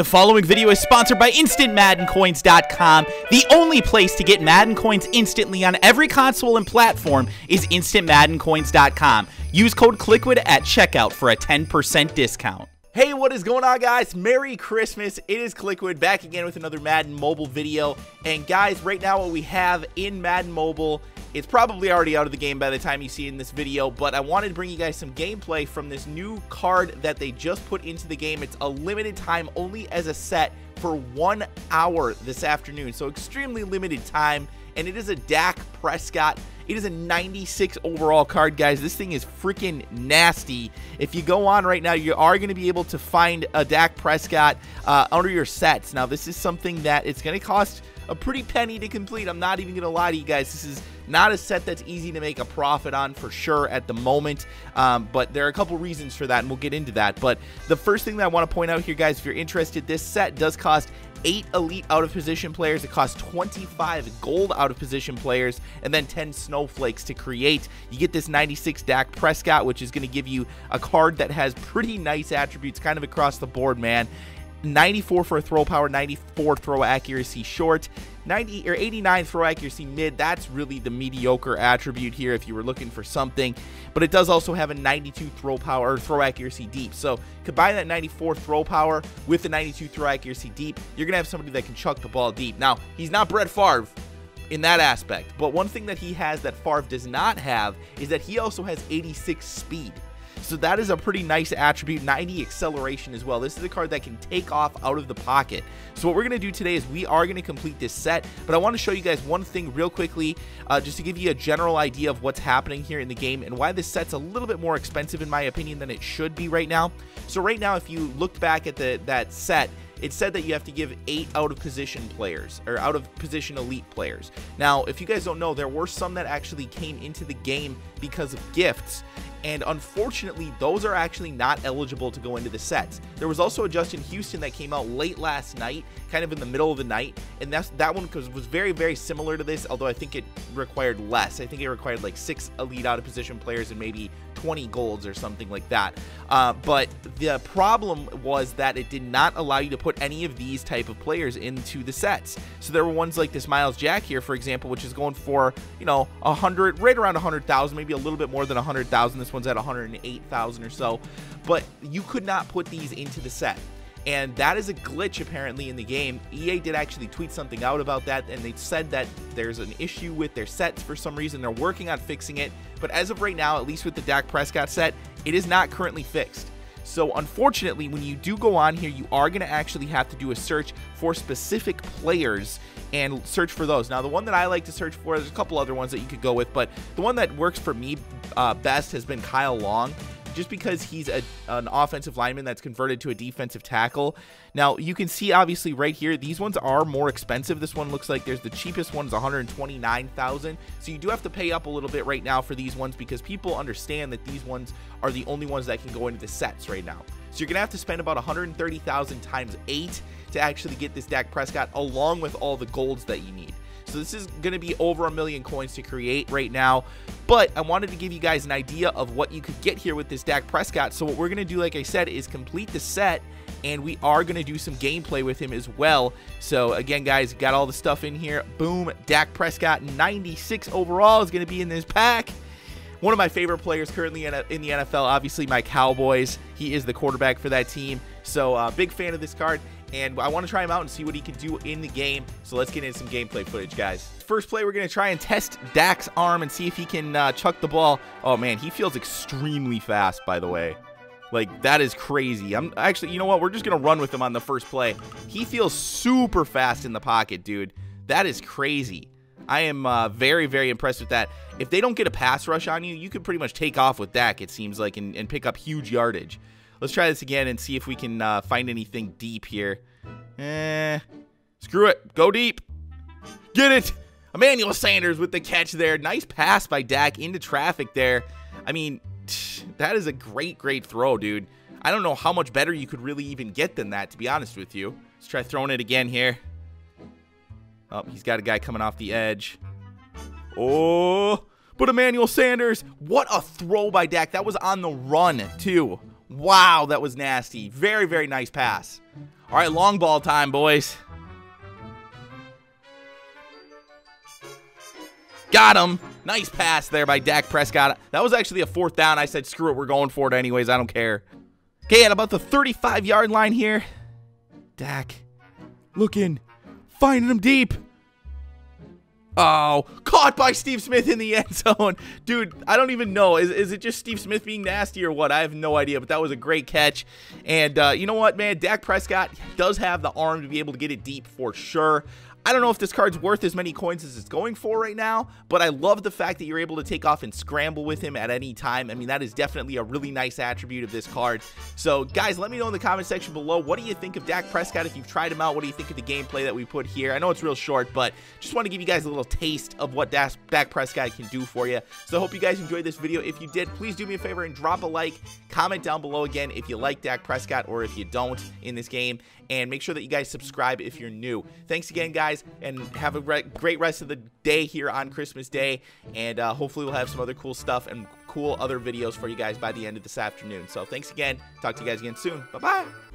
The following video is sponsored by InstantMaddenCoins.com. The only place to get Madden coins instantly on every console and platform is InstantMaddenCoins.com. Use code KLIQUID at checkout for a 10% discount. Hey, what is going on, guys? Merry Christmas. It is Kliquid back again with another Madden Mobile video. And, guys, right now what we have in Madden Mobile it's probably already out of the game by the time you see it in this video, but I wanted to bring you guys some gameplay from this new card that they just put into the game. It's a limited time only as a set for one hour this afternoon, so extremely limited time, and it is a Dak Prescott. It is a 96 overall card, guys. This thing is freaking nasty. If you go on right now, you are going to be able to find a Dak Prescott uh, under your sets. Now, this is something that it's going to cost a pretty penny to complete. I'm not even going to lie to you guys. This is not a set that's easy to make a profit on for sure at the moment, um, but there are a couple reasons for that, and we'll get into that. But the first thing that I want to point out here, guys, if you're interested, this set does cost 8 elite out of position players. It costs 25 gold out of position players and then 10 snowflakes to create. You get this 96 Dak Prescott, which is going to give you a card that has pretty nice attributes kind of across the board, man. 94 for throw power, 94 throw accuracy short, 90 or 89 throw accuracy mid. That's really the mediocre attribute here if you were looking for something. But it does also have a 92 throw power or throw accuracy deep. So combine that 94 throw power with the 92 throw accuracy deep, you're gonna have somebody that can chuck the ball deep. Now he's not Brett Favre in that aspect, but one thing that he has that Favre does not have is that he also has 86 speed. So that is a pretty nice attribute. 90 acceleration as well. This is a card that can take off out of the pocket. So what we're going to do today is we are going to complete this set, but I want to show you guys one thing real quickly, uh, just to give you a general idea of what's happening here in the game and why this set's a little bit more expensive in my opinion than it should be right now. So right now, if you looked back at the that set, it said that you have to give eight out of position players or out of position elite players. Now, if you guys don't know, there were some that actually came into the game because of gifts, and unfortunately, those are actually not eligible to go into the sets. There was also a Justin Houston that came out late last night, kind of in the middle of the night, and that's that one because was very very similar to this, although I think it required less. I think it required like six elite out of position players and maybe 20 golds or something like that. Uh, but the problem was that it did not allow you to put any of these type of players into the sets. So there were ones like this Myles Jack here, for example, which is going for you know a hundred, right around a hundred thousand, maybe a little bit more than a hundred thousand. This one's at 108,000 or so, but you could not put these into the set. And that is a glitch apparently in the game. EA did actually tweet something out about that, and they said that there's an issue with their sets for some reason. They're working on fixing it, but as of right now, at least with the Dak Prescott set, it is not currently fixed. So unfortunately, when you do go on here, you are going to actually have to do a search for specific players and search for those. Now, the one that I like to search for, there's a couple other ones that you could go with, but the one that works for me uh, best has been Kyle Long just because he's a, an offensive lineman that's converted to a defensive tackle. Now, you can see obviously right here, these ones are more expensive. This one looks like there's the cheapest one is 129,000. So you do have to pay up a little bit right now for these ones because people understand that these ones are the only ones that can go into the sets right now. So you're going to have to spend about 130,000 times 8 to actually get this Dak Prescott along with all the golds that you need. So this is going to be over a million coins to create right now. But I wanted to give you guys an idea of what you could get here with this Dak Prescott. So what we're going to do, like I said, is complete the set and we are going to do some gameplay with him as well. So again, guys, got all the stuff in here. Boom, Dak Prescott 96 overall is going to be in this pack. One of my favorite players currently in, the NFL, obviously my Cowboys. He is the quarterback for that team. So uh, big fan of this card and I want to try him out and see what he can do in the game. So let's get into some gameplay footage, guys. First play, we're going to try and test Dak's arm and see if he can uh, chuck the ball. Oh, man, he feels extremely fast, by the way. Like, that is crazy. I'm actually, you know what? We're just going to run with him on the first play. He feels super fast in the pocket, dude. That is crazy. I am uh, very, very impressed with that. If they don't get a pass rush on you, you could pretty much take off with Dak, it seems like, and, and pick up huge yardage. Let's try this again and see if we can uh, find anything deep here. Eh, screw it. Go deep. Get it. Emmanuel Sanders with the catch there. Nice pass by Dak into traffic there. I mean, that is a great, great throw, dude. I don't know how much better you could really even get than that, to be honest with you. Let's try throwing it again here. Oh, he's got a guy coming off the edge. Oh, but Emmanuel Sanders, what a throw by Dak. That was on the run, too. Wow, that was nasty. Very, very nice pass. All right, long ball time, boys. Got him. Nice pass there by Dak Prescott. That was actually a fourth down. I said, screw it, we're going for it anyways. I don't care. Okay, at about the 35-yard line here. Dak looking, finding him deep. Oh, caught by Steve Smith in the end zone. Dude, I don't even know. Is, is it just Steve Smith being nasty or what? I have no idea, but that was a great catch. And uh, you know what, man? Dak Prescott does have the arm to be able to get it deep for sure. I don't know if this card's worth as many coins as it's going for right now, but I love the fact that you're able to take off and scramble with him at any time. I mean, that is definitely a really nice attribute of this card. So, guys, let me know in the comment section below, what do you think of Dak Prescott if you've tried him out? What do you think of the gameplay that we put here? I know it's real short, but just want to give you guys a little taste of what Dak Prescott can do for you. So, I hope you guys enjoyed this video. If you did, please do me a favor and drop a like. Comment down below again if you like Dak Prescott or if you don't in this game. And make sure that you guys subscribe if you're new. Thanks again, guys, and have a re great rest of the day here on Christmas Day. And uh, hopefully we'll have some other cool stuff and cool other videos for you guys by the end of this afternoon. So thanks again. Talk to you guys again soon. Bye-bye.